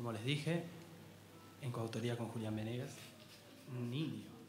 como les dije, en coautoría con Julián Venegas, Niño.